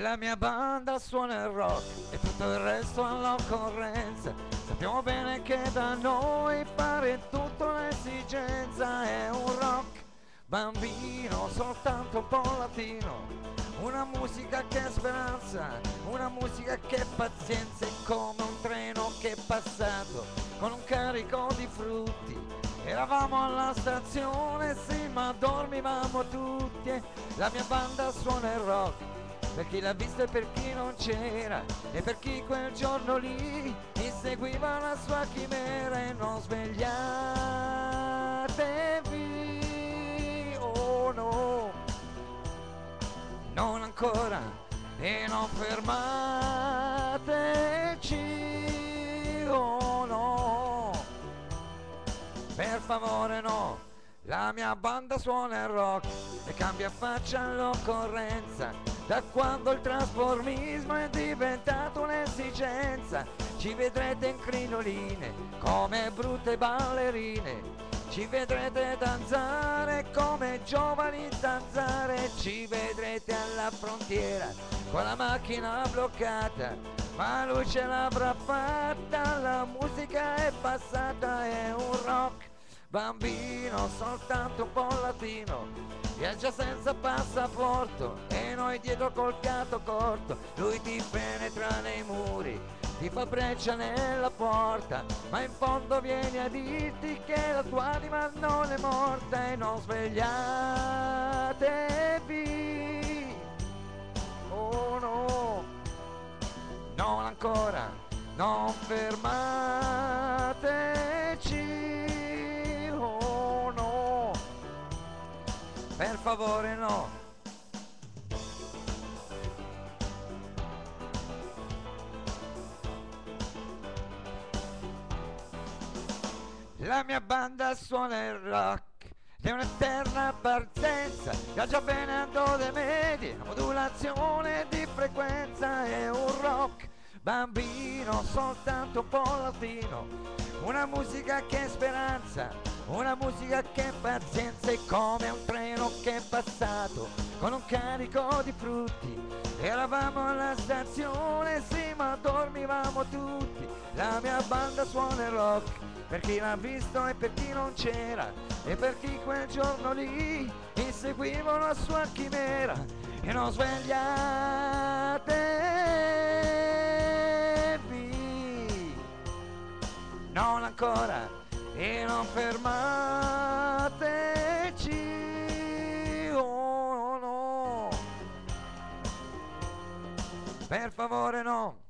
La mia banda suona il rock e tutto il resto all'occorrenza. Sappiamo bene che da noi fare tutto l'esigenza è un rock bambino, soltanto un po' latino. Una musica che è speranza, una musica che è pazienza, è come un treno che è passato con un carico di frutti. Eravamo alla stazione, sì, ma dormivamo tutti. La mia banda suona il rock per chi l'ha visto e per chi non c'era e per chi quel giorno lì inseguiva la sua chimera e non svegliatevi. Oh no. Non ancora e non fermateci. Oh no. Per favore no. La mia banda suona il rock e cambia faccia all'occorrenza da quando il trasformismo è diventato un'esigenza, ci vedrete in crinoline come brutte ballerine, ci vedrete danzare come giovani zanzare, ci vedrete alla frontiera con la macchina bloccata, ma lui ce l'avrà fatta, la musica è passata, è un rock bambino, soltanto un po' latino viaggia senza passaporto noi dietro col gatto corto, lui ti penetra nei muri, ti fa breccia nella porta, ma in fondo vieni a dirti che la tua anima non è morta e non svegliatevi. Oh no, non ancora, non fermateci. Per favore no. La mia banda suona il rock è un'eterna partenza, viaggia bene a dove medie, la modulazione di frequenza è un rock bambino, soltanto un po' latino, una musica che è speranza, una musica che pazienza è come un treno che è passato con un carico di frutti. Eravamo alla stazione, sì, ma dormivamo tutti. La mia banda suona il rock per chi l'ha visto e per chi non c'era. E per chi quel giorno lì inseguiva la sua chimera. E non svegliatevi, non ancora e non fermateci, oh no, per favore no.